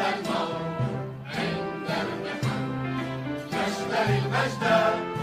Mejder, Mejder, Mejder